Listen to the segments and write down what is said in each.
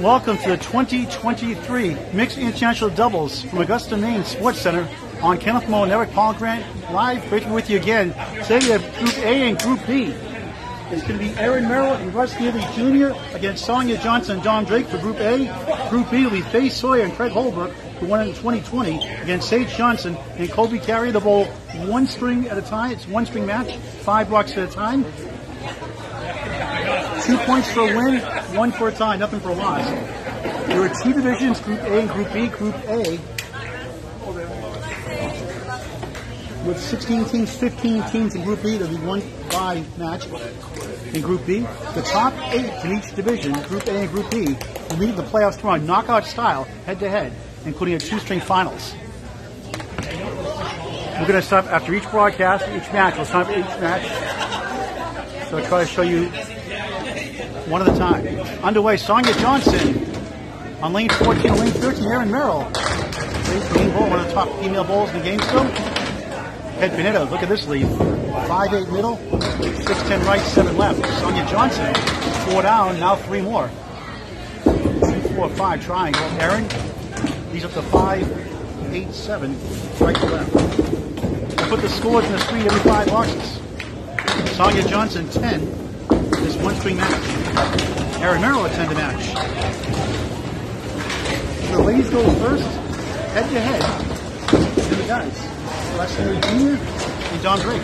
Welcome to the 2023 Mixed International Doubles from Augusta, Maine Sports Center on Kenneth Mo and Eric Paul Grant live breaking with you again. Today we have Group A and Group B. It's going to be Erin Merrill and Russ Nealey Jr. against Sonya Johnson and Dom Drake for Group A. Group B will be Faye Sawyer and Craig Holbrook, who won in 2020, against Sage Johnson and Kobe Carey. The bowl one string at a time. It's one string match, five blocks at a time. Two points for a win, one for a tie, nothing for a loss. There are two divisions, Group A and Group B. Group A with 16 teams, 15 teams in Group B. There'll be one bye match in Group B. The top eight in each division, Group A and Group B, will meet in the playoffs tomorrow, knockout style, head to head, including a two-string finals. We're going to stop after each broadcast, each match. We'll stop each match. So I'll try to show you one at a time. Underway, Sonya Johnson on lane 14 lane 13, Erin Merrill. Game ball, one of the top female bowls in the game still. Ed Pinetto, look at this lead. 5-8 middle, 6-10 right, 7 left. Sonya Johnson, 4 down, now 3 more. 2-4-5 triangle. Erin, he's up to 5-8-7, right to left. We'll put the scores in the screen every 5 boxes. Sonya Johnson, 10. This one string match. Erin Merrill attend the match. The ladies go first, head to head, to the guys. Henry Jr. and Dom Drake.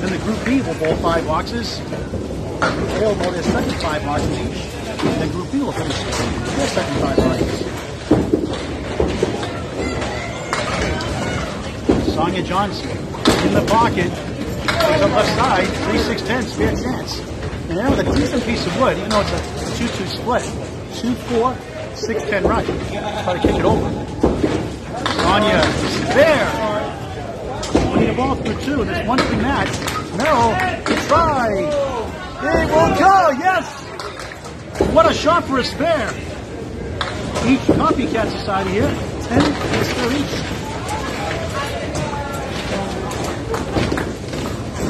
Then the Group B will bowl five boxes. Will bowl their second five boxes each. Then Group B will finish their second five boxes. Sonya Johnson in the pocket. Goes up left side, 3 6 10, spare chance. And then with a decent piece of wood, even though it's a 2 2 split, 2 4, 6 10 right. Try to kick it over. Sonya, there. winning the ball through two this one three match. Merrill try. It will go, yes! What a shot for a spare. Each copycat society here, 10 is for each.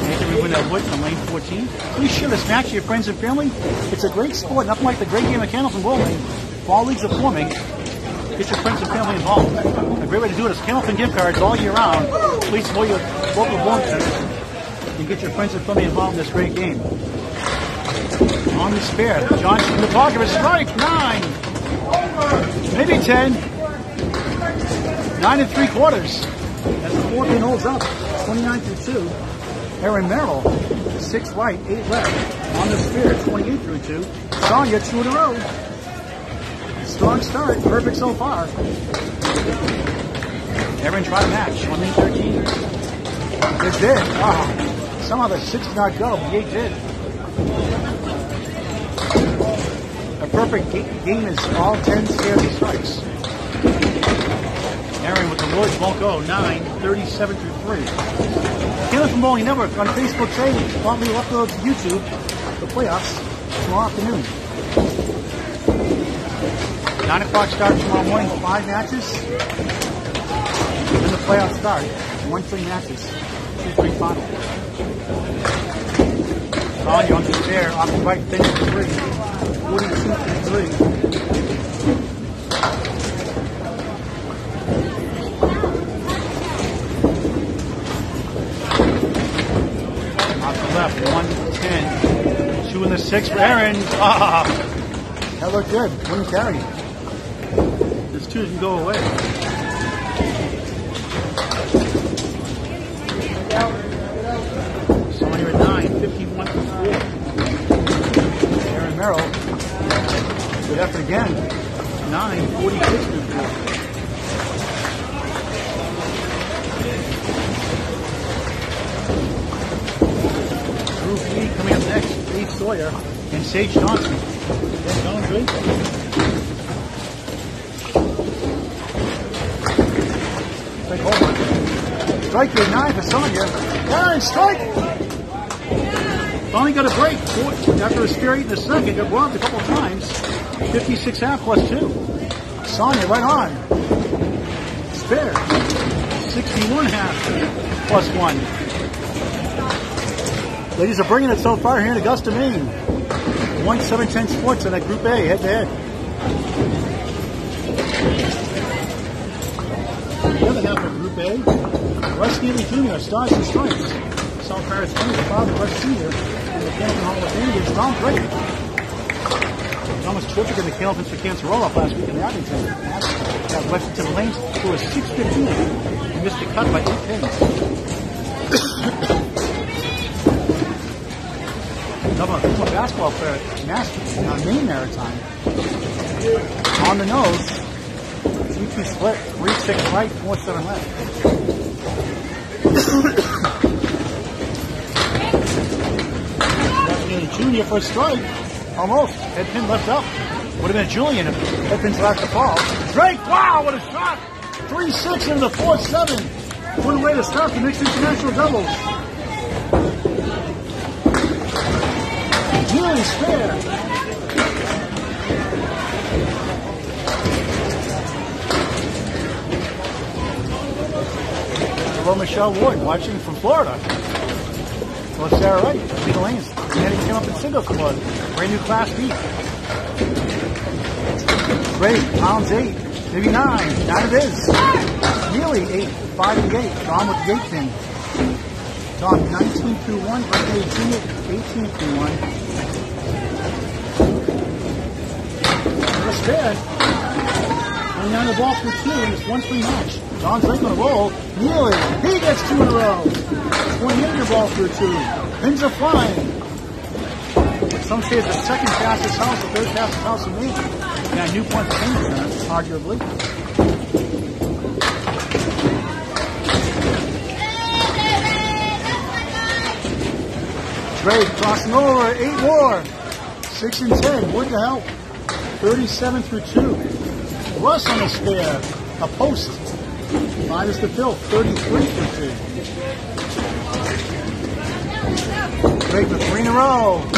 After we win that wood on lane 14, please share this match with your friends and family. It's a great sport, nothing like the great game of candles bowling. Fall leagues are forming. Get your friends and family involved. A great way to do it is Candlepin gift cards all year round. Please support your local bowling centers and get your friends and family involved in this great game. On the spare, Johnson in the pocket a strike, nine, maybe ten, nine and three quarters. As the four pin oh holds up, 29 to two. Erin Merrill, six right, eight left. On the spare, 28 through two. Sonya, two in a row. Strong start. Perfect so far. Erin tried a match. 1 minute 13. It did. Oh, somehow the six did not go, but the eight did. A perfect game is all 10 scares and strikes. Erin with the Lloyds won't go. 9, 37 through 3. Taylor from Bowling Network on Facebook Trading. Promptly will upload to YouTube the playoffs tomorrow afternoon. 9 o'clock start tomorrow morning, five matches. Then the playoffs start, one three matches, two three final. you on the chair, off the right, 10 3, 42 3. Two in the six for Erin. Ah, that looked good. Wouldn't carry This two can go away. Sonya at 9, 51 to 4. Erin Merrill, good effort again. 9, 46 to 4. E Dave Sawyer and Sage Johnson. Dom Drake. Strike your nine for Sonya. Erin, strike! Finally got a break after a scare eight in the second. Got robbed a couple times. 56 half plus two. Sonya right on. Spare. 61 half plus one. Ladies are bringing it so far here in Augusta, Maine. 1 7 10 sports in that Group A head to head. The other half of Group A, Russ Nealey Jr., Stars and Stripes. South Paris the father, Russ Sr., and the Canton Hall of Fame is Ron Drake. Thomas terrific in the Calvins for Cancer roll-up last week in Abington. Got Lexington Lanes to the links to a 615 and missed the cut by eight pins. Basketball player, Master, uh, Maine Maritime. On the nose, 2-2 split, 3-6 right, 4-7 left. Junior for a strike. Almost. Head pin left up. Would have been Julian if head pin's left to fall. Drake, wow, what a shot! 3-6 into the 4-7. One way to start the mixed international doubles. Spare. Hello, Michelle Ward, watching from Florida. Well, Sarah Wright, Peter Lanes. He came up in single club. Brand new Class B. Great, pounds eight, maybe nine. Nine it is. Nearly eight, five and eight. Gone with the eight pin. Gone 19 through one, Ray 18 through one. Going down the ball through two in this one three match. Dom Drake on a roll. Nearly. He gets two in a row. 28 your ball through two. Pins are flying. Some say it's the second fastest house, the third fastest house in Maine. Yeah, New Point Center, arguably. Drake crossing over, eight more. Six and ten, what the hell? 37 through two. Russ on a spare, a post. Minus the fill, 33 through two. Drake with three in a row.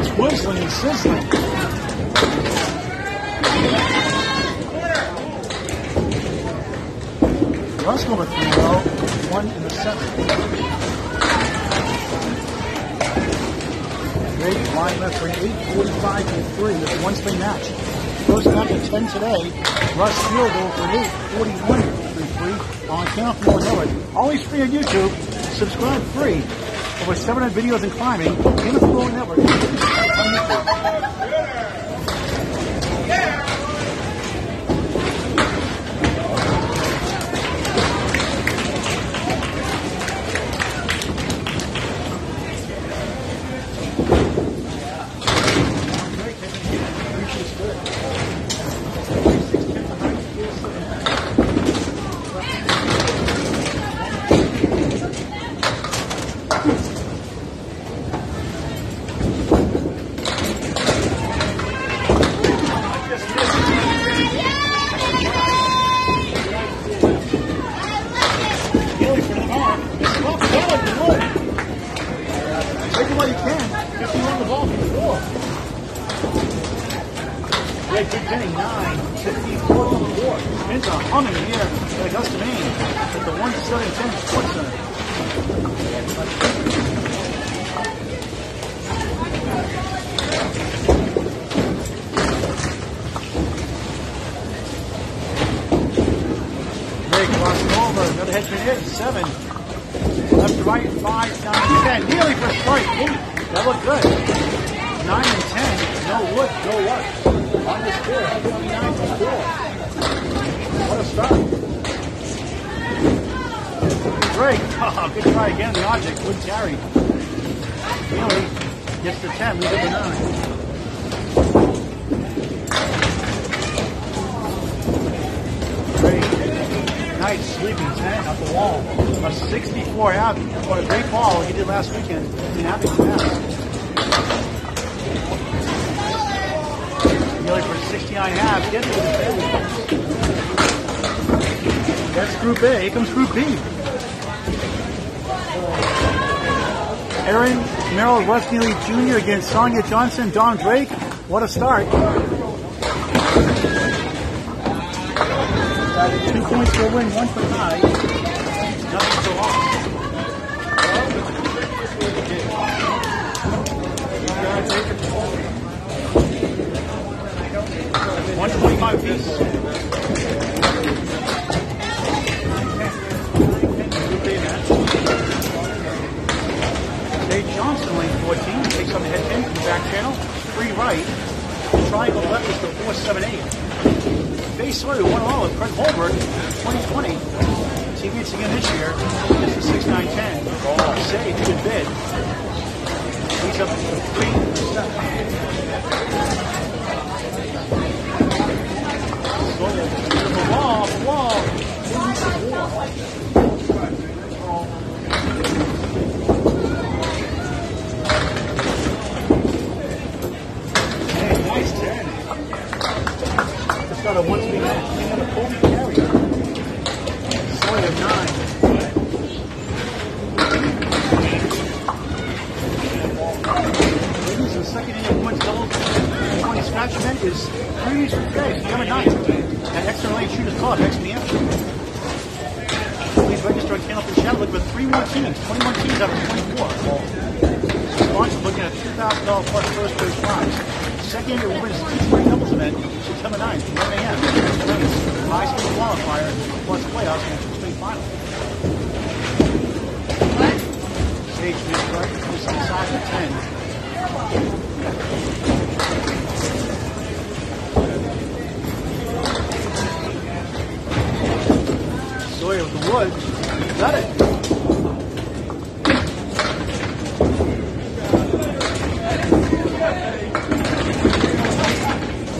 it's whistling and sizzling. Russ with three in a row, one in the seventh. Drake line left for an 8.45 and 3 with one spring match. First back at 10 today. Russ field goal for an 8.41 through 3 on Camp Moore Hillard. Always free on YouTube. Subscribe free. Over 700 videos in climbing in the Flow Network. seven. Left right, five, nine, ten. Nearly for strike eight. That looked good. Nine and ten. No wood, no luck. On the score, 29 to 4. What a start. Break. Oh, good try again. The object would carry. Nearly gets the 10, leaves at the 9. 10 the wall. A 64 out. What a great ball he did last weekend in Abington, Mass. Nearly for 69 half. Get to the. That's Group A. Here comes Group B. Erin Merrill West Nealey Jr. against Sonya Johnson, Dom Drake. What a start. Two points for a win, one for tie. Nothing so long. 25 piece. Dave Johnson, lane 14, takes on the head pin from the back channel. Free right. Triangle left is the 478. Faye Sawyer won all with Craig Holbrook 2020. Teammates again this year. This is six 6910. Save, good bid. He's up three. Beautiful wall, wall. Hey, nice turn. Just got a one speed match. King of the Colby carry. Sawyer nine. Ladies, the second inning of women's double scratch event is three weeks from today, September 9th, at Exeter Lane Shooters Club, Hampshire. Please register on Candlepin. Look for three more teams, 21 teams out of 24. Sponsors looking at $2,000 plus first place prize. Second annual women's T20 event, September 9th, 1 a.m. High school qualifier plus playoffs and two-state final. Stage mid right, this on side of 10. Sawyer with the wood. Got it.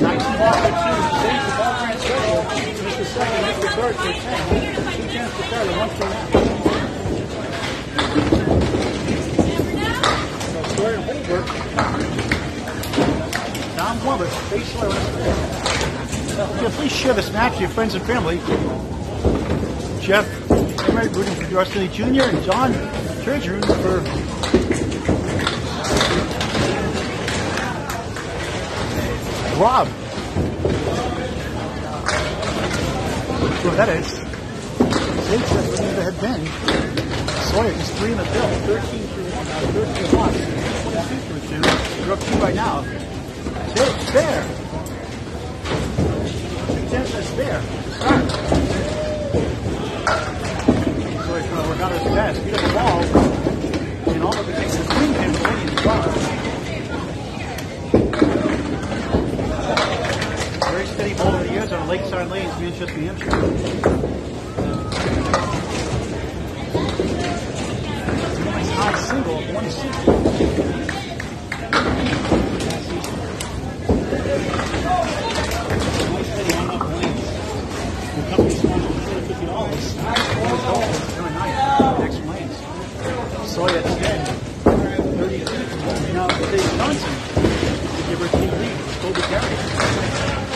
Nice ball for two. Saves the ball transfer. Missed the second, missed the 10. Two one two please share this match with your friends and family. Jeff Emery rooting for Jr. and John Church for Rob. Whoever that is. Sage says looking the head bend. Sawyer is three in the bill. 13 through 1. Uh, 13 1. 22 through 2. You're up 2 right now. Sage, spare. Two tenths and spare. Start. Sawyer's trying to work out his best. Beat up the ball. And all of the pin waiting to bar. Very steady ball over the years on Lakeside Lanes, Manchester, New Hampshire. High single, one single. Nice steady on up lanes. The company sponsors $250. Always gold, nice. Next lanes. Sawyer at 10. 32. Now, Dave Johnson. Give her two lead. Kobe Gary.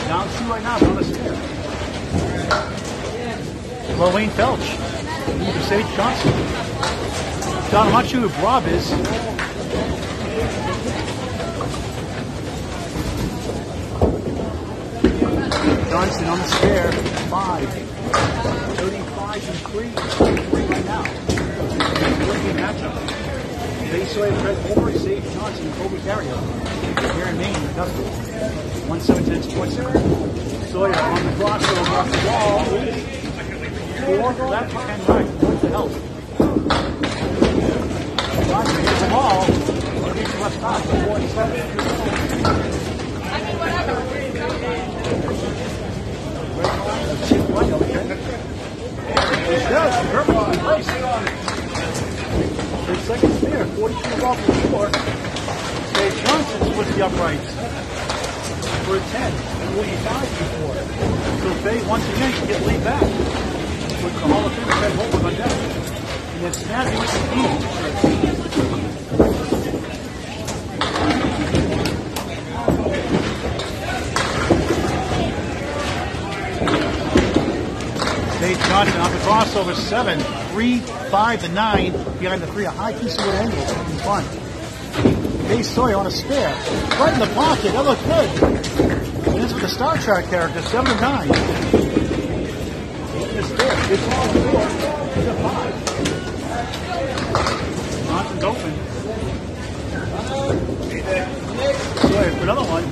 Down two right now, Wayne Felch. Sage Johnson. John, I'm not sure who Rob is. Johnson on the spare. Five. 35 and three. Three right now. Working matchup. Faye Sawyer, Fred Holbrook, Sage Johnson, Kobe Carrier. Here in Maine, Augusta. 117 Sports. Sawyer on the crossover off the wall. Four left, ten right. What the? Johnson hits the ball. The left side. Four and seven. Chip White, okay. It does. Perfect place. His second spear, 42 off the floor. Dave Johnson splits the uprights for a 10, 45 before. So Faye once again can get laid back with the Hall of Fame Fred Holbrook on deck. And then Snazzy with the deep. Dave Johnson off the crossover, seven, three, five, and nine behind the three, a high piece of wood angle in front. Dave Sawyer on a spare, right in the pocket. That looks good. And this is the Star Trek character, seven and nine. It's there. It's the a for another one.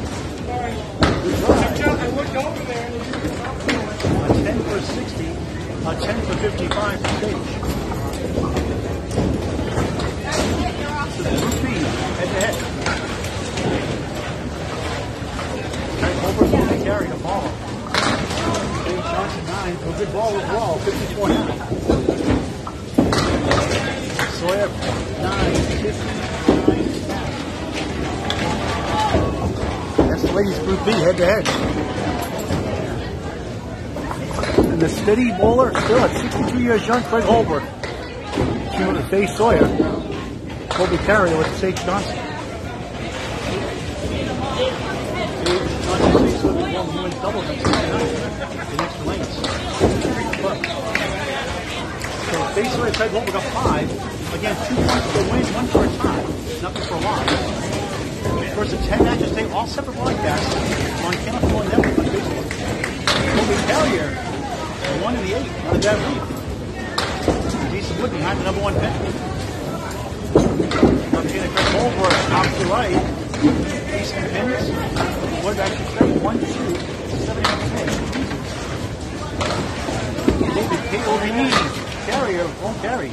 Over there. first 60, a 10 for 55 for stage. This is Group B, head to Holbrook will be the ball. Dave Johnson, 9, for a good ball overall, 54 now. Sawyer, 9, 59 That's the ladies Group B, head to head. And the steady bowler, still at 62 years young, Craig Holbrook. She with Faye Sawyer. Kobe Carrier with Sage Johnson. Johnson, Sage with the one who wins doubles in 69. The next to lanes. Faye Sawyer, Craig Holbrook up five. Again, two points for a win, one for a tie. Nothing for a loss. Of course, the 10 matches today, all separate broadcasts on California Network on Facebook. Carrier, the one in the eight, not a bad lead. Jason Wood behind the number one pick. Martina Craig Holbrook, top to right. Eastern pins. Wood actually straight, one, two, seven, eight, ten. David K.O.B.E. Carrier, won't carry or won't carry.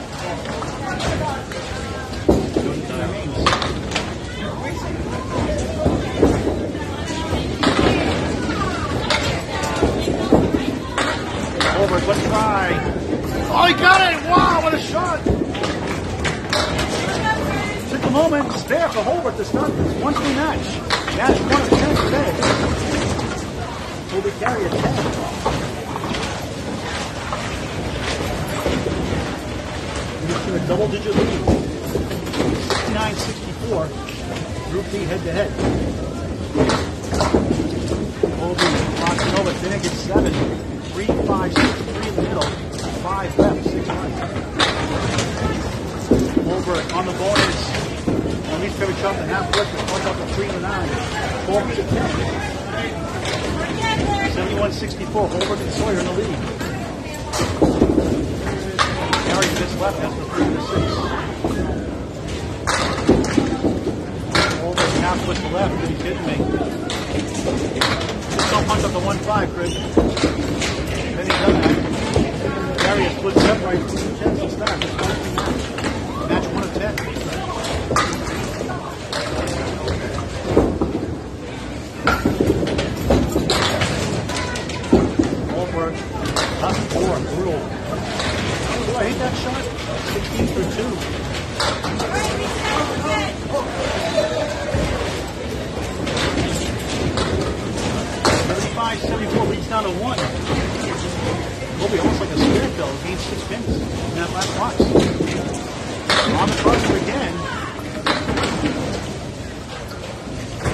Over, let's try. Oh, he got it! Wow, what a shot! Took a moment, spare for Holbrook to start this one-two match. That's one of ten today. Will we carry a 10? A double digit lead. 69-64. Group B head to head. Holbrook knocks over, Finnick at seven. Three, five, six, three in the middle. Five left, six right. Holbrook on the bonus. Favorite shot, the half flip, the punch up to three and nine. Four to ten. 71-64. Holbrook and Sawyer in the lead. Missed left, that's for three to six. Holbrook half flip to left, are you kidding me? Just don't punch up the one five, Chris. Then he's done that. Gary split step right, tenths of start. Match one of ten. Holbrook, top four, brutal. Oh, I hate that shot. 16 for two. Thirty-five, seventy-four, leads down to one. Kobe almost like a spirit though, gained six pins in that last box. On the crosser again.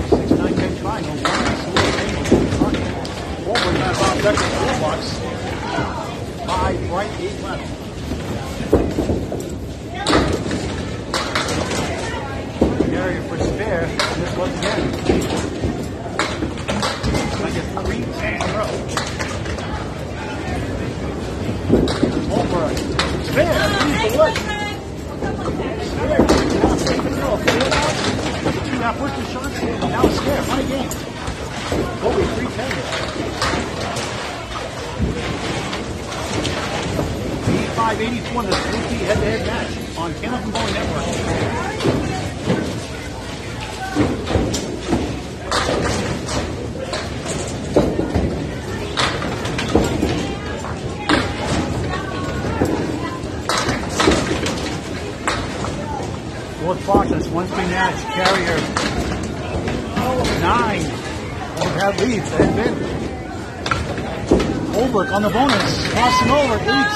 Six, nine, ten, five. No one, paying. Forward, not Bob Becker, four box. Five right, eight left. Area for spare, and this was again. I get three, ten in a row. Holbrook. Spare, three for what? Spare, two half, take it off, four out. The two half push the shots, now it's one again. Kobe, three ten. Eighty-five, eighty-four, the three head-to-head match on and Bowling Network. Match. Carrier. Nine. Have leads. They've. Holbrook on the bonus. Crossing over. Eight.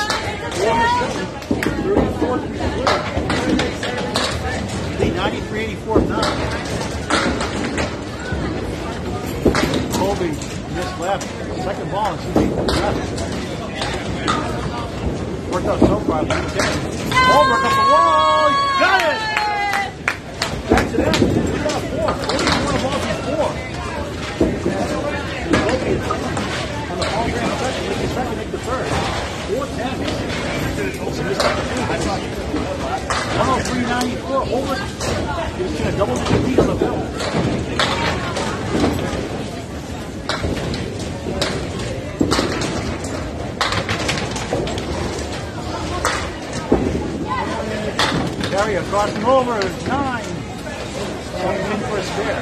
Four to seven. 34 to The 93 84 nine. Kobe missed left. Second ball. It's easy. Left. Worked out so far. Lead 10. Holbrook up the wall. Got it! to them. Got four. Want to four? The ground make the. Four ten. One oh three ninety four. Over. He's gonna double the on the across and over. Something in for a spare.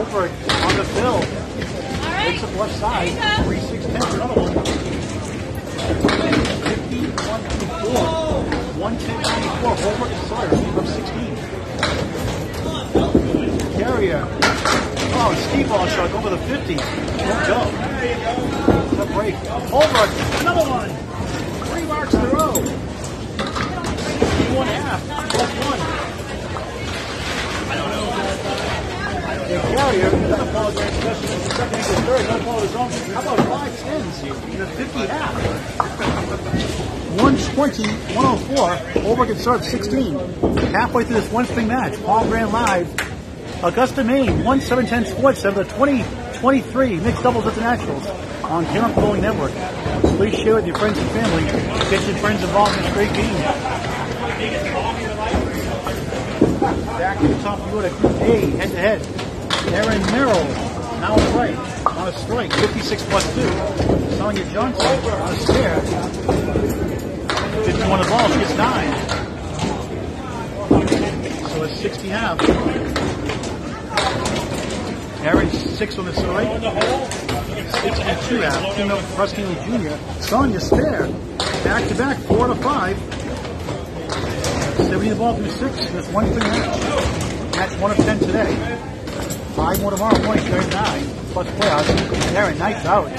Over on the fill. Takes up left side. Three six ten another one. 51 to 4. 110 94. Holbrook and Sawyer. Steve up 16. Carrier. Oh, Steve ball shot over the 50. Won't go. The break. Holbrook. Another one. Three marks in a row. 51 half. How about five tens here? In a 50 half. 120, 104. Holbrook and Sarge 16. Halfway through this one spring match. Paul Grant Live. Augusta, Maine. 1710 Sports of the 2023 Mixed Doubles at the nationals on Cameron Bowling Network. Please share with your friends and family. Get your friends involved in this great game. Back to the top of the order. A, head to head. Erin Merrill, now right, on a strike, 56 plus 2. Sonya Johnson on a spare. 51 the ball, she gets 9. So it's 60 half. Erin 6 on the strike. 62 half. Team up Rusty Jr. Sonya spare. Back to back, 4 to 5. 70 the ball through 6. That's one thing match. Match 1 of 10 today. Five more tomorrow morning, 39 plus playoffs. Erin, nice out, 10.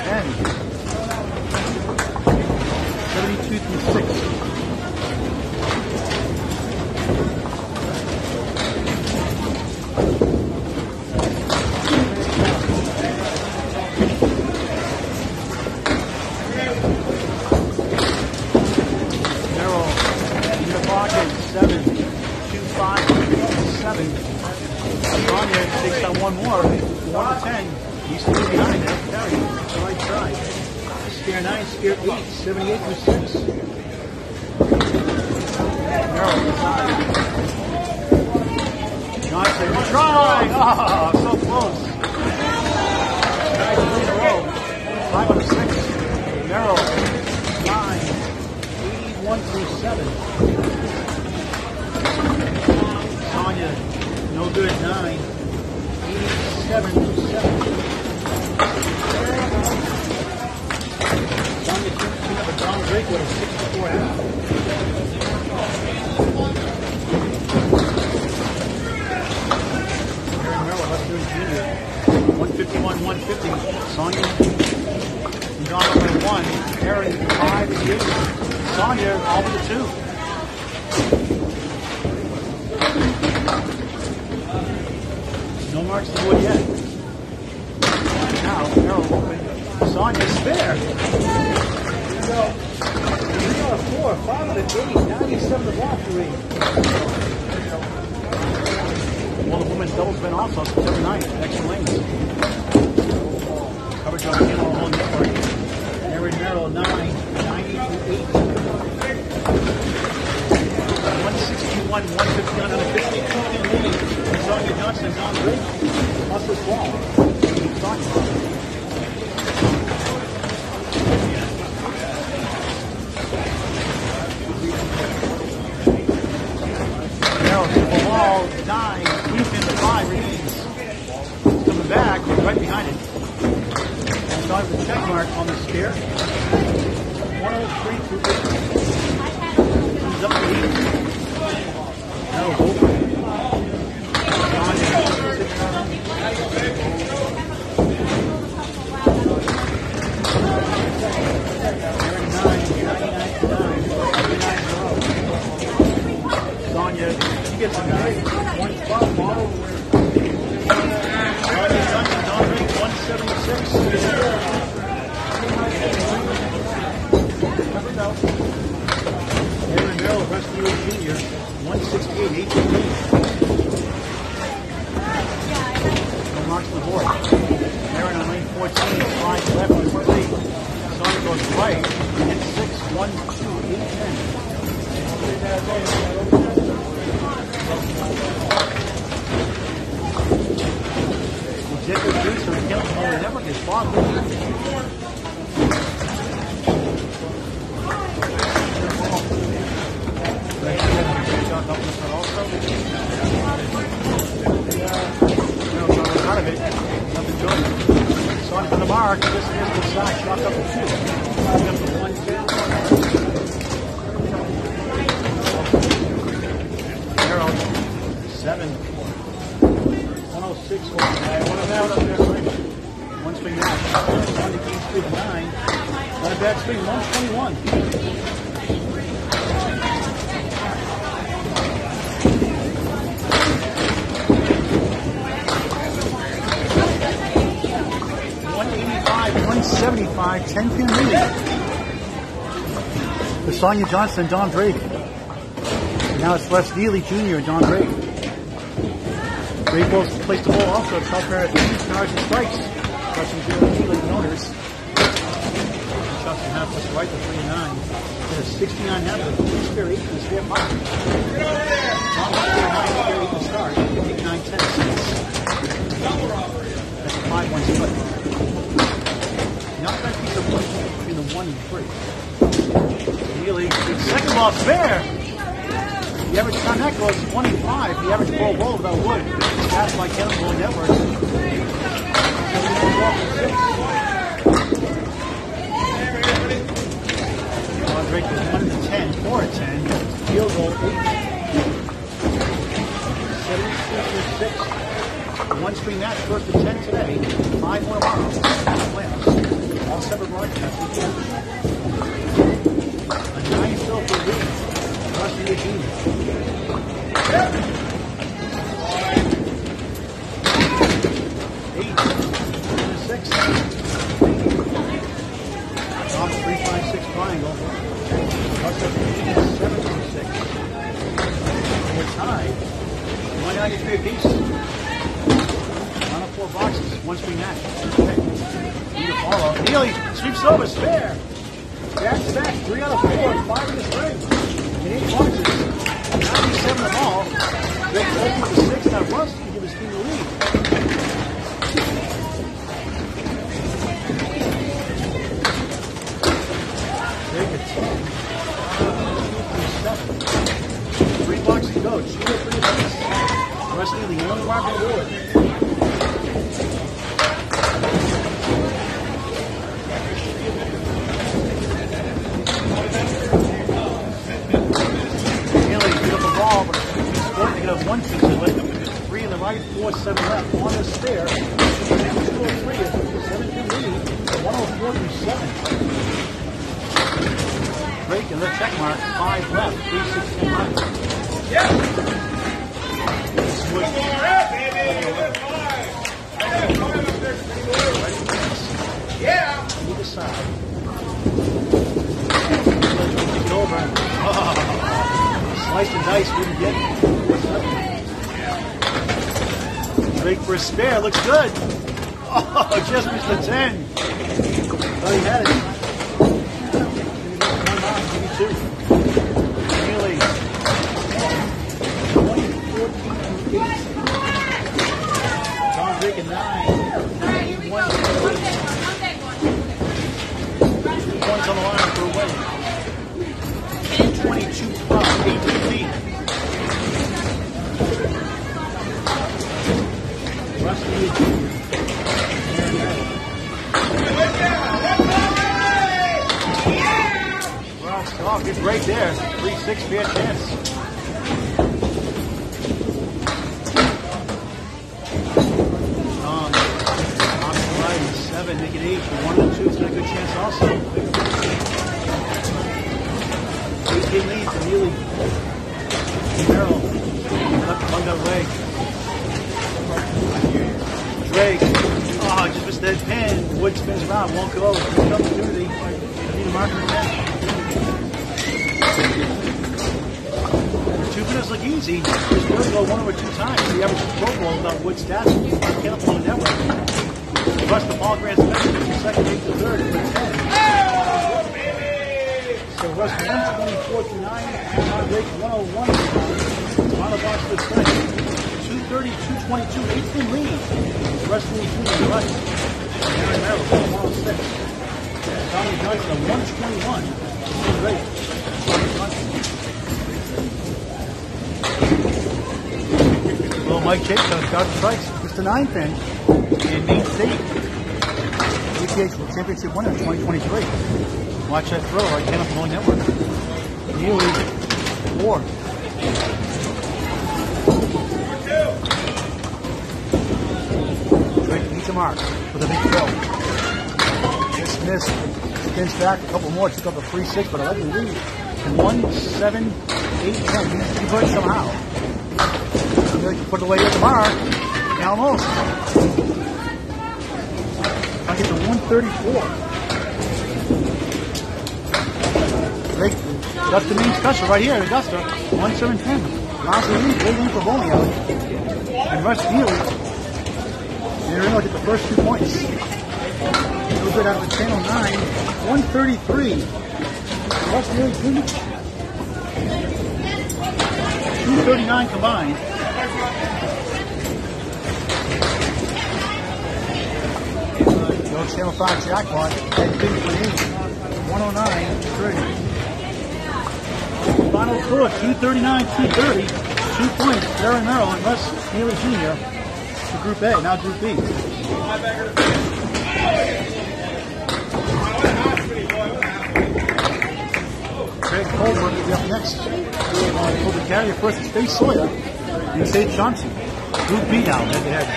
72 through 6. Merrill in the pocket, 7, 2, 5, 7. Sonya takes on one more. One to ten. He's still behind that. Carry the right side. Spear nine, spear eight, 78 to six. Johnson trying. Oh, so close. Nice row. Five out six. Merrill, nine, 81 through seven. Sonya, no good, nine. Sonya, all with a two. marks the wood yet. And now, Carol open. Sonya's there. Here we go. Three out of four, five out of eight, 97 of lottery. Well, the women's doubles been off on September 9th. Excellent lanes. Coverage on the on the party. Erin Merrill, 9, 90 to 8. 161, 150, 150. Sonya. The wall, nine, deep in the five, remains. Coming back, right behind it. Started with check mark on the spear. 103 to 8. Comes up to eight. 59. Not a bad swing. 121. Seventy-five, 10 pin lead. The Sonya Johnson, Dom Drake. And now it's Les Nealey Jr. and Dom Drake. Drake will placed the ball also. Top pair of yards and strikes. Russian the owners. Shots and half plus right to 39. There's 69 half with three spare eight and a spare five. Not much spare nine spare eight to start. 59 10 Double robbery. That's a 5 1 split. Not that piece of wood between the one and three. Nealey, second ball spare. The average on that goes 25. The average ball roll without wood. That's by Chemical Network. One screen match, first to 10 today. 5 more tomorrow. All separate broadcasts. Yeah. either side. Take it over. Sliced and diced, wouldn't get it. Drake for a spare, looks good. Oh, just missed the 10. Thought he had it. Maybe two. Nearly. 20, 14, 8. John Drake at 9. 91. points on the line for a win. 22 plus, 18 lead. Oh, good there. 3-6, fair chance. Um, Austin 7, make it 8. For 1 and 2, it's got a good chance also. 18 lead for Nealey. Merrill. Left bug out leg. Drake. Oh, just missed that pin. Wood spins around, won't go. Good opportunity. Need a marker. Two minutes look easy. Just Wood go one or two times. The average Pro Bowl without Wood stats. Can't on the network. Rush the ball grants the second, eight to third for 10. So Russ 124 to 9, John Drake 101 on the box for the strike. 230, 222, 18 lead. Russ Lee Jr. on the right. Erin Merrill 106. Tommy Johnson at 121. Doing great. Well, Mike Jacobs got the. It's the nine pin in Main State. WPH Championship winner 2023. Watch that throw right Kenneth Malone Network. Nealey Ward. Needs mark with a big throw. Just missed. Spins back a couple more. Took up a 3-6, but a lovely lead. And 1, 7, 8, 10. He needs to convert somehow. Nealey can put away at the mark. Almost. I get to 134. Great. Augusta Maine special right here at Augusta. 1710. Lousy lead. Lead for Bowling Alley. And Russ Nealey. And going to get the first two points. Little bit out of the channel 9. 133. Russ Nealey, 239 combined. Go Channel 5 jackpot. Head 228. 109 3. Final score 239 230. Two points. Erin Merrill and Russ Nealey Jr. for Group A. Now Group B. Craig Colbert will be up next. Uh, Kobe Carrier first is Faye Sawyer and Sage Johnson. Group B now, head to head.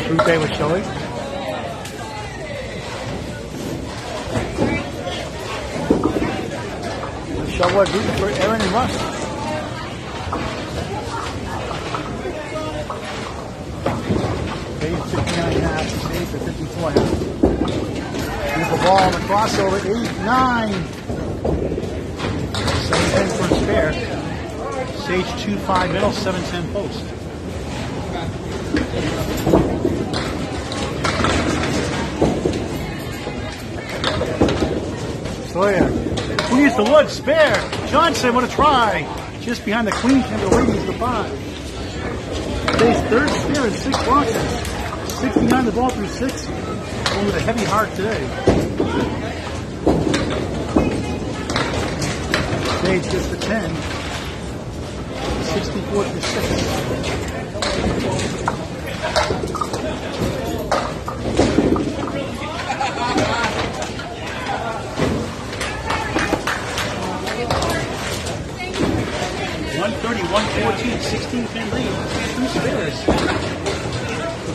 Is Group A with Shelley. Shovel rooting for Erin and Russ. Page 59 and a half, Sage for 54 and a half. Beautiful ball on the crossover, 8, 9. 7 10 for spare. Sage 2 5 middle, 7 10 post. Sawyer. Queen's the wood, spare. Johnson, what a try. Just behind the queen and the ladies, the five. Stays third spare and six blockers. 69 the ball through six. Going with a heavy heart today. Stage gets the 10. 64 to 6. One thirty, one fourteen, sixteen pin lead. Two spares.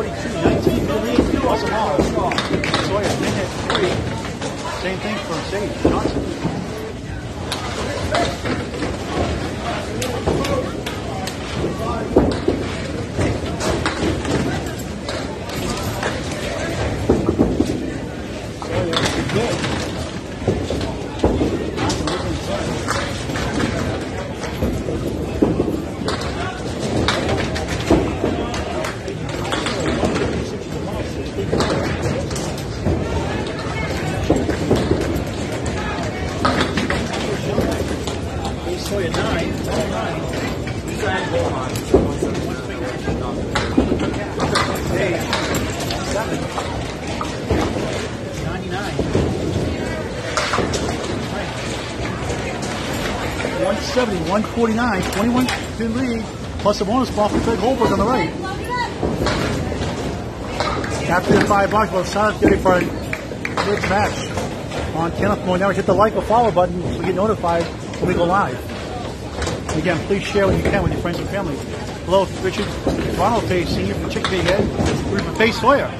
42, 19 Sawyer, minute three. Same thing for Sage Johnson. 149, 21 in lead, plus a bonus ball for Craig Holbrook on the right. After the five blocks, both sides getting for a good match on Kenneth Moore. Now hit the like or follow button so you get notified when we go live. Again, please share what you can with your friends and family. Hello, Richard Ronald Page, Senior from Chickpea Head, Ruben Faye Sawyer.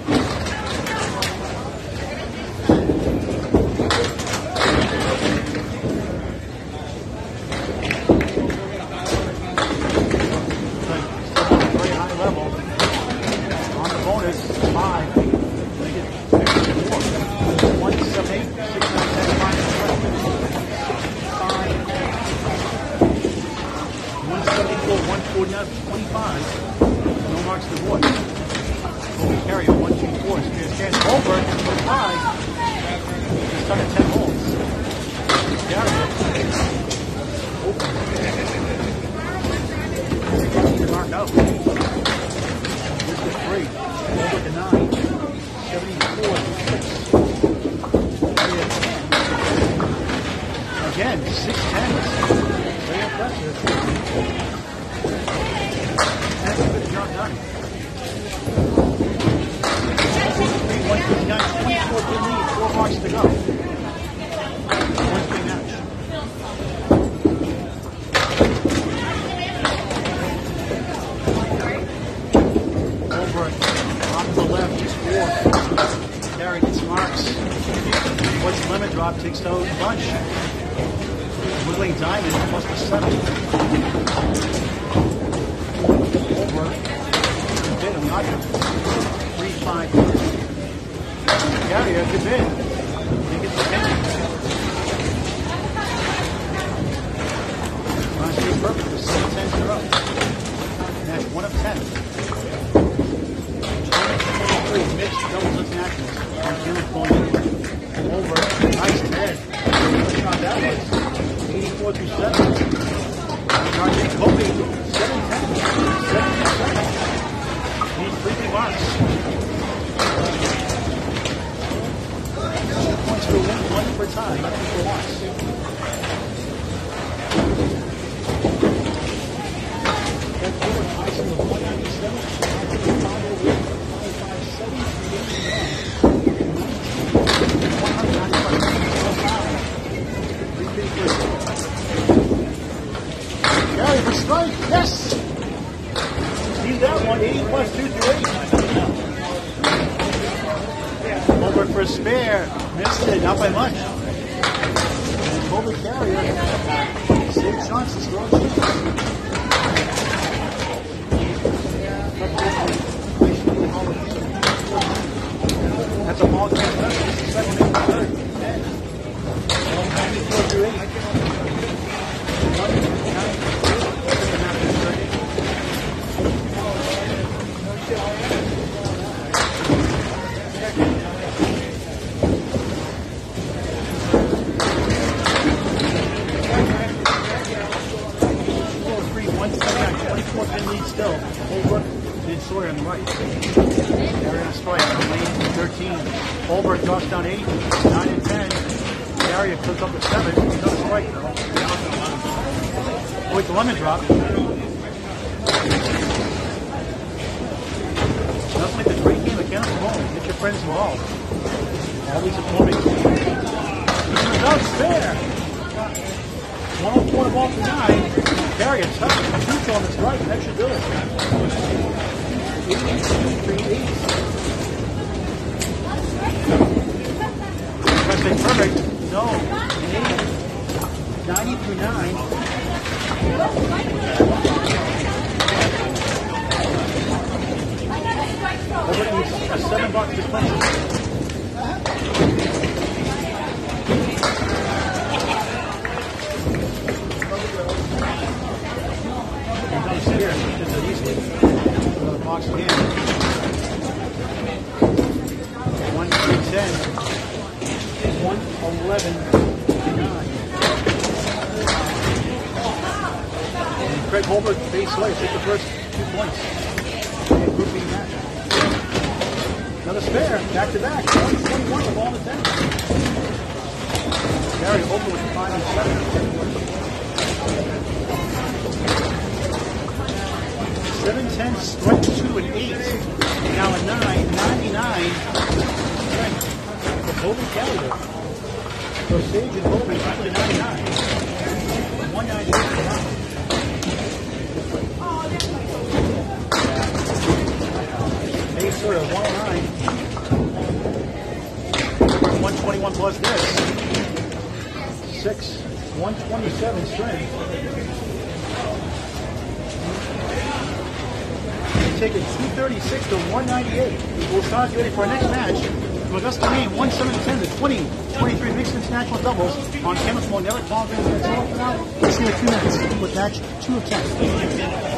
Three, five. Yeah, yeah, good bid. second, third, second, third. One, two, three. Wait, the lemon drop. Just like the great game of candlepin bowling, get your friends involved. Always performing. Without spare. 104 to ball for 9. Gary, a tough two on the strike, that should do it. 82 for 8. If I say perfect, no. 8. 90 through 9. Over a seven bucks to clinch. And down here, just an easy. Another box again. One ten. One eleven nine. And Craig Holbrook base lay, take the first two points. Another spare, back to back. 121 the ball in the 10. Gary Holbrook with five and seven. Seven strike two and eight. Now a nine, 99. Strike. The Bowman Calendar. So Sage and Bowman back to 99. 198. Hey, sort of 109. 121 plus this. Six. 127 strength. Take 236 to 198. We'll start you ready for our next match. Augusta, Maine, 1710 to 20, 23 mixed international doubles on Kenneth Monell, Paul Let's see the two minutes with match 2 of 10.